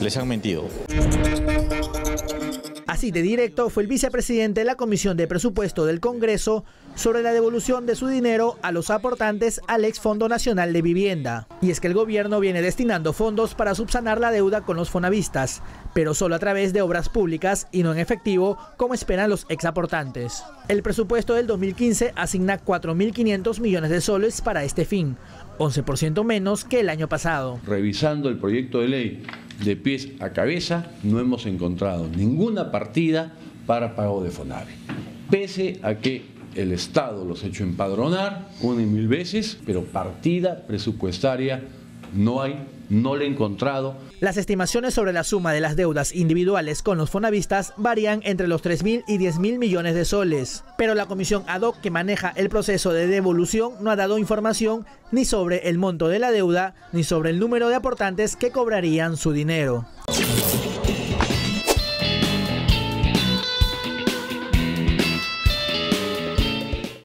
Les han mentido. Así de directo fue el vicepresidente de la Comisión de Presupuesto del Congreso sobre la devolución de su dinero a los aportantes al ex Fondo Nacional de Vivienda. Y es que el gobierno viene destinando fondos para subsanar la deuda con los fonavistas, pero solo a través de obras públicas y no en efectivo, como esperan los ex aportantes. El presupuesto del 2015 asigna 4.500 millones de soles para este fin, 11% menos que el año pasado. Revisando el proyecto de ley de pies a cabeza, no hemos encontrado ninguna partida para pago de FONAVE. Pese a que el Estado los ha hecho empadronar una y mil veces, pero partida presupuestaria no hay, no le he encontrado. Las estimaciones sobre la suma de las deudas individuales con los fonavistas varían entre los 3 mil y 10 mil millones de soles. Pero la comisión ad hoc que maneja el proceso de devolución no ha dado información ni sobre el monto de la deuda ni sobre el número de aportantes que cobrarían su dinero.